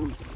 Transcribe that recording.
Mm.